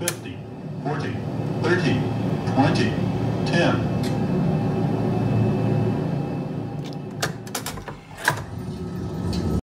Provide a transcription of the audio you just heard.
50, 40, 30, 20, 10,